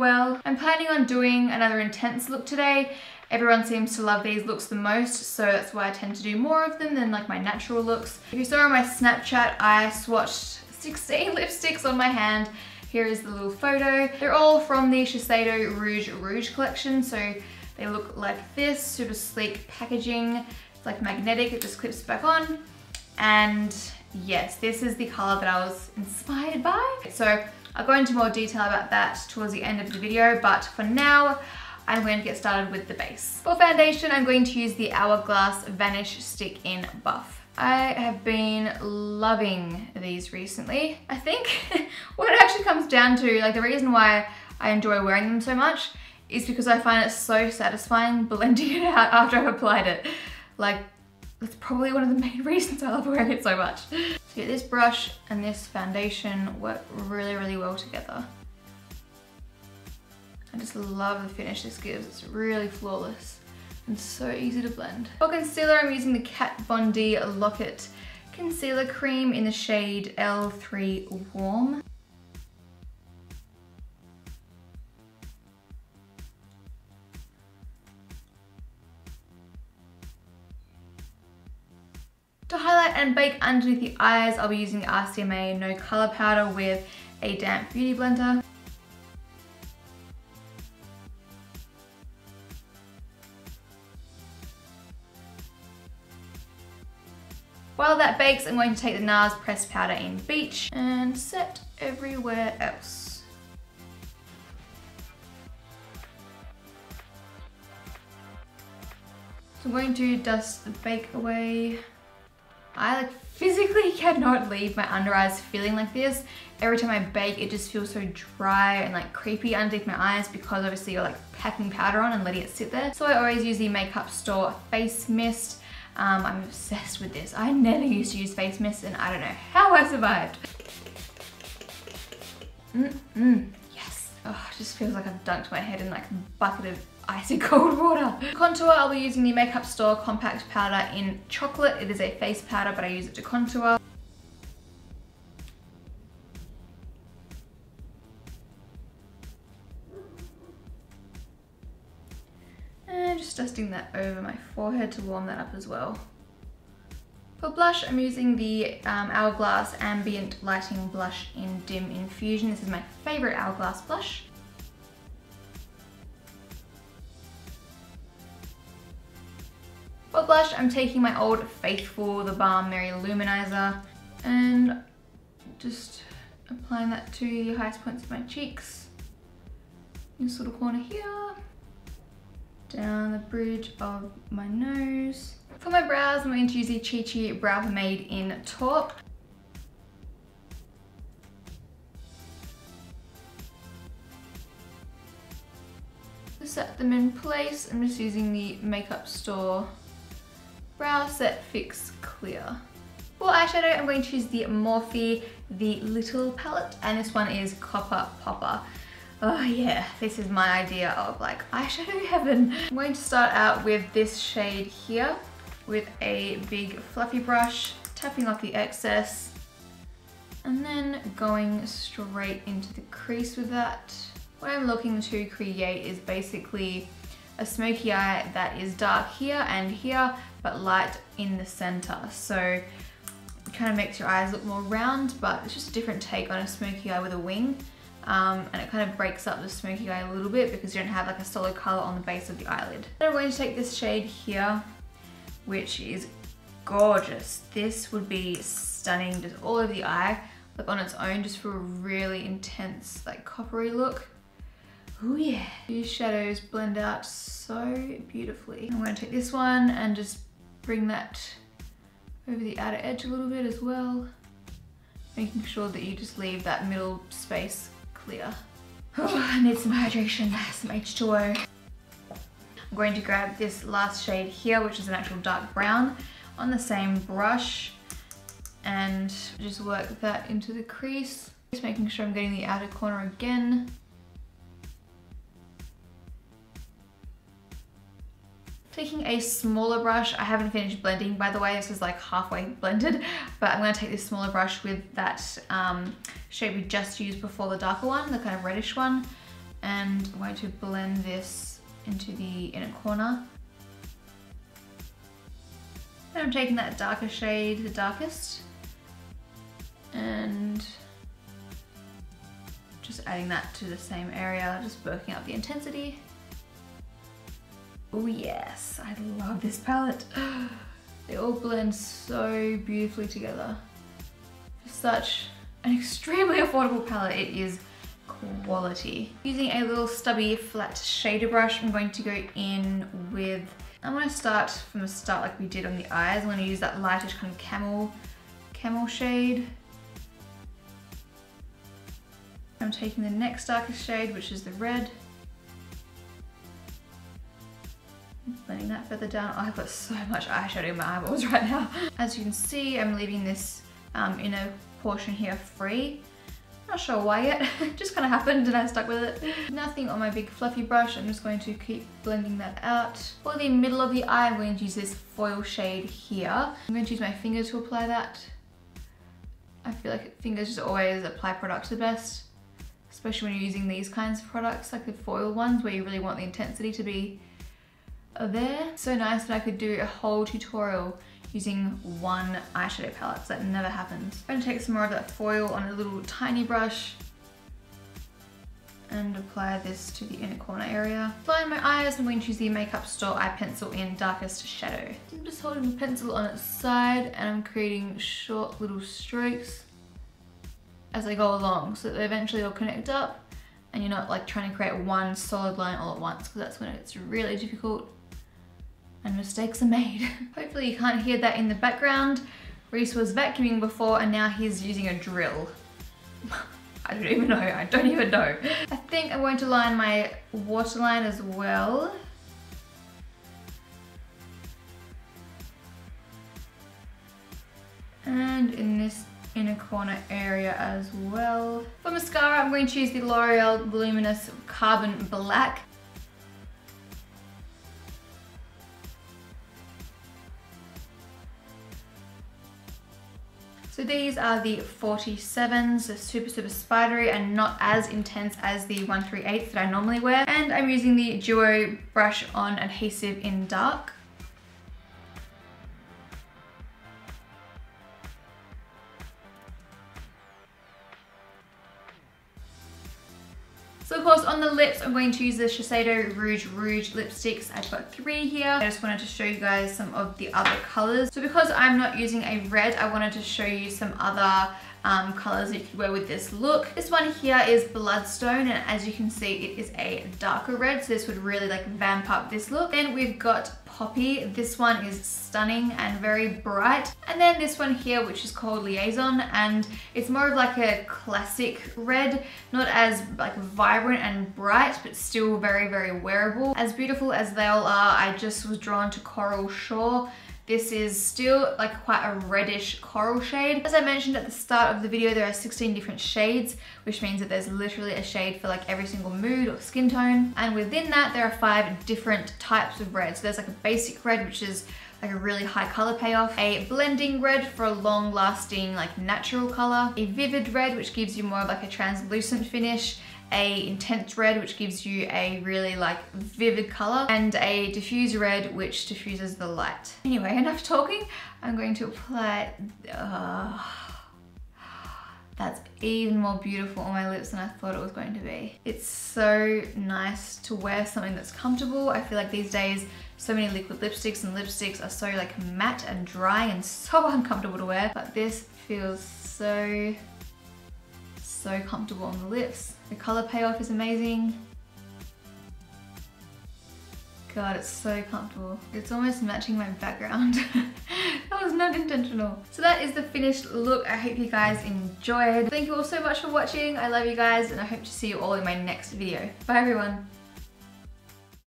well. I'm planning on doing another intense look today. Everyone seems to love these looks the most, so that's why I tend to do more of them than like my natural looks. If you saw on my Snapchat, I swatched 16 lipsticks on my hand. Here is the little photo. They're all from the Shiseido Rouge Rouge collection, so they look like this, super sleek packaging. It's like magnetic, it just clips back on. And yes, this is the color that I was inspired by. So I'll go into more detail about that towards the end of the video, but for now, I'm going to get started with the base. For foundation, I'm going to use the Hourglass Vanish Stick in Buff. I have been loving these recently. I think what it actually comes down to, like the reason why I enjoy wearing them so much is because I find it so satisfying blending it out after I've applied it. Like that's probably one of the main reasons I love wearing it so much. So yeah, this brush and this foundation work really, really well together. I just love the finish this gives. It's really flawless and so easy to blend. For concealer, I'm using the Kat Von D Lock-It Concealer Cream in the shade L3 Warm. To highlight and bake underneath the eyes, I'll be using RCMA No Colour Powder with a damp beauty blender. While that bakes, I'm going to take the NARS pressed powder in Beach and set everywhere else. So I'm going to dust the bake away I like physically cannot leave my under eyes feeling like this. Every time I bake, it just feels so dry and like creepy underneath my eyes because obviously you're like packing powder on and letting it sit there. So I always use the Makeup Store Face Mist. Um, I'm obsessed with this. I never used to use face mist and I don't know how I survived. Mm -mm, yes. Oh, it just feels like I've dunked my head in like a bucket of icy cold water. Contour, I'll be using the Makeup Store Compact Powder in Chocolate. It is a face powder, but I use it to contour. And just dusting that over my forehead to warm that up as well. For blush, I'm using the um, Hourglass Ambient Lighting Blush in Dim Infusion. This is my favorite Hourglass blush. For blush, I'm taking my Old Faithful, the Balm Mary-Loumanizer, and just applying that to the highest points of my cheeks. This little corner here, down the bridge of my nose. For my brows, I'm going to use the Chi Chi Brow Pomade in Taupe. To set them in place, I'm just using the Makeup Store Brow Set Fix Clear. For eyeshadow, I'm going to use the Morphe The Little palette, and this one is Copper Popper. Oh yeah, this is my idea of like eyeshadow heaven. I'm going to start out with this shade here with a big fluffy brush, tapping off the excess, and then going straight into the crease with that. What I'm looking to create is basically a smoky eye that is dark here and here, but light in the center. So it kind of makes your eyes look more round, but it's just a different take on a smoky eye with a wing. Um, and it kind of breaks up the smoky eye a little bit because you don't have like a solid color on the base of the eyelid. Then I'm going to take this shade here, which is gorgeous. This would be stunning just all over the eye, like on its own, just for a really intense, like coppery look. Oh yeah. These shadows blend out so beautifully. I'm gonna take this one and just bring that over the outer edge a little bit as well. Making sure that you just leave that middle space clear. Oh, I need some hydration, some H2O. I'm going to grab this last shade here, which is an actual dark brown, on the same brush and just work that into the crease. Just making sure I'm getting the outer corner again. Taking a smaller brush, I haven't finished blending by the way, this is like halfway blended, but I'm gonna take this smaller brush with that um, shade we just used before the darker one, the kind of reddish one, And I'm going to blend this into the inner corner. And I'm taking that darker shade, the darkest, and just adding that to the same area, just working up the intensity. Oh yes, I love this palette. They all blend so beautifully together. such an extremely affordable palette, it is quality. Using a little stubby flat shader brush, I'm going to go in with, I'm gonna start from the start like we did on the eyes. I'm gonna use that lightish kind of camel, camel shade. I'm taking the next darkest shade, which is the red. Blending that further down. I've got so much eyeshadow in my eyeballs right now. As you can see, I'm leaving this um, inner portion here free. Not sure why yet, just kind of happened and I stuck with it. Nothing on my big fluffy brush, I'm just going to keep blending that out. For the middle of the eye, I'm going to use this foil shade here. I'm going to use my finger to apply that. I feel like fingers just always apply product the best, especially when you're using these kinds of products, like the foil ones, where you really want the intensity to be there. So nice that I could do a whole tutorial using one eyeshadow palette, that never happens. I'm gonna take some more of that foil on a little tiny brush and apply this to the inner corner area. Applying my eyes, I'm going to use the Makeup Store eye pencil in Darkest Shadow. I'm just holding the pencil on its side and I'm creating short little strokes as I go along so that eventually they'll connect up and you're not like trying to create one solid line all at once because that's when it's really difficult and mistakes are made. Hopefully you can't hear that in the background. Reese was vacuuming before and now he's using a drill. I don't even know, I don't even know. I think I'm going to line my waterline as well. And in this inner corner area as well. For mascara, I'm going to use the L'Oreal Voluminous Carbon Black. So these are the 47s, they're super, super spidery and not as intense as the 138s that I normally wear. And I'm using the Duo Brush On Adhesive in Dark. So of course on the lips, I'm going to use the Shiseido Rouge Rouge lipsticks. I've got three here. I just wanted to show you guys some of the other colors. So because I'm not using a red, I wanted to show you some other um, colors you could wear with this look. This one here is Bloodstone and as you can see it is a darker red so this would really like vamp up this look. Then we've got Poppy. This one is stunning and very bright. And then this one here, which is called Liaison, and it's more of like a classic red, not as like vibrant and bright, but still very, very wearable. As beautiful as they all are, I just was drawn to Coral Shore. This is still like quite a reddish coral shade. As I mentioned at the start of the video, there are 16 different shades, which means that there's literally a shade for like every single mood or skin tone. And within that, there are five different types of red. So there's like a basic red, which is like a really high color payoff, a blending red for a long lasting like natural color, a vivid red which gives you more of like a translucent finish, a intense red which gives you a really like vivid color and a diffuse red which diffuses the light. Anyway, enough talking. I'm going to apply, uh, that's even more beautiful on my lips than I thought it was going to be. It's so nice to wear something that's comfortable. I feel like these days so many liquid lipsticks and lipsticks are so like matte and dry and so uncomfortable to wear. But this feels so so comfortable on the lips. The color payoff is amazing. God, it's so comfortable. It's almost matching my background. that was not intentional. So that is the finished look. I hope you guys enjoyed. Thank you all so much for watching. I love you guys and I hope to see you all in my next video. Bye everyone.